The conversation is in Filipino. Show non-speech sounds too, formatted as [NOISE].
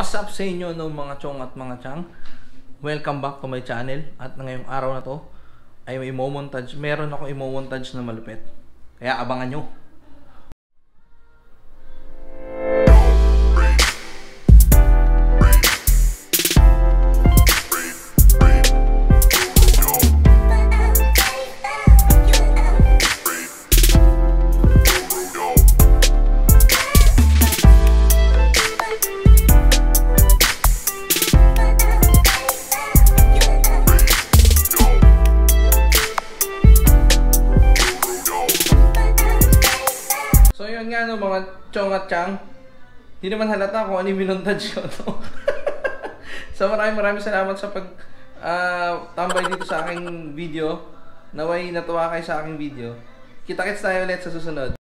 What's up sa inyo no mga chong at mga chang? Welcome back to my channel at ngayong araw na to ay may imo-montage. Meron ako imo-montage na malupit. Kaya abangan nyo. Yun nga no mga chong at chang. Hindi naman halata kung ano yung minontage ko no. [LAUGHS] so maraming maraming salamat sa pag ah, tambay dito sa aking video. Naway natuwa kayo sa aking video. Kita-kits tayo ulit sa susunod.